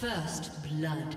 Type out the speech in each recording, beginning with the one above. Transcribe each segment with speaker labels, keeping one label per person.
Speaker 1: First blood.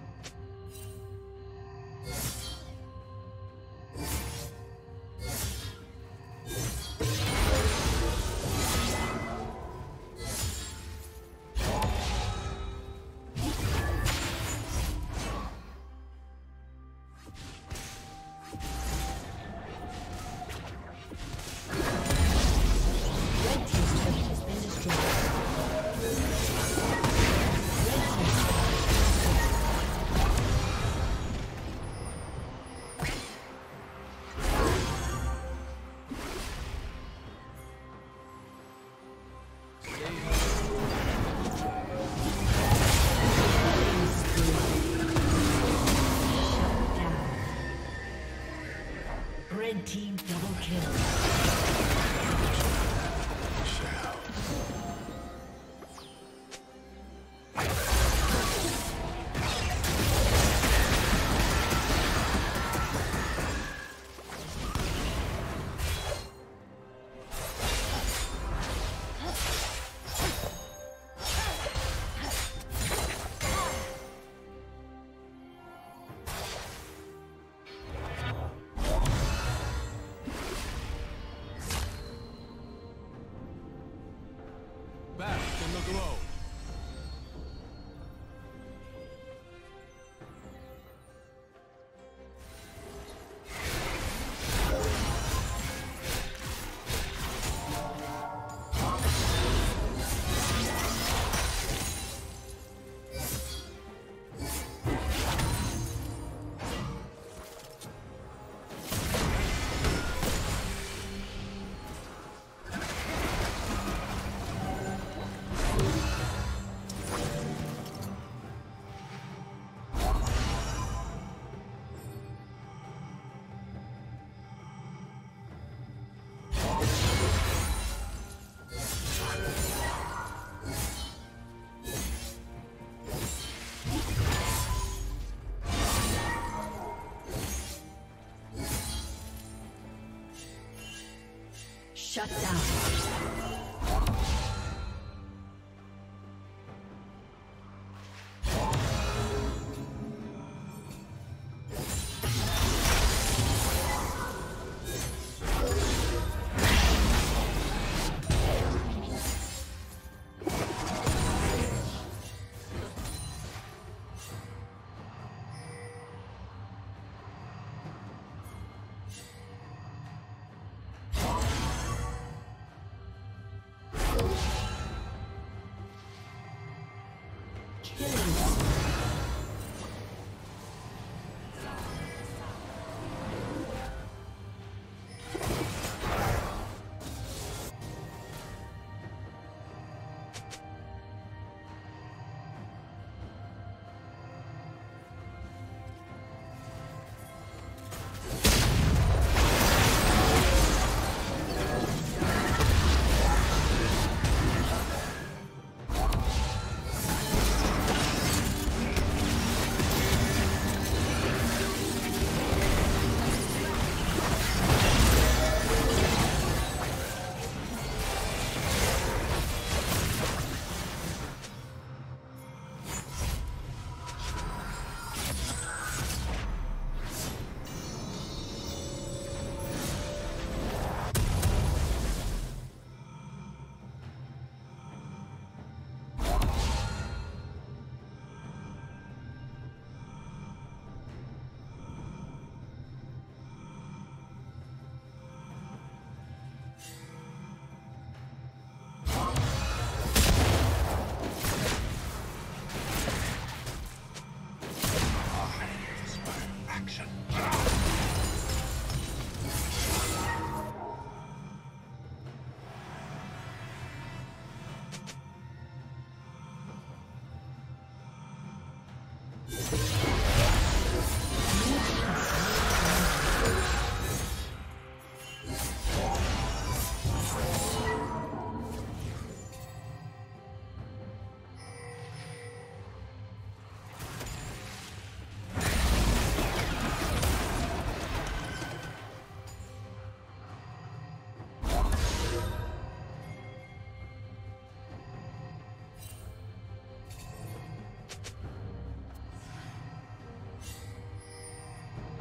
Speaker 1: Shut down.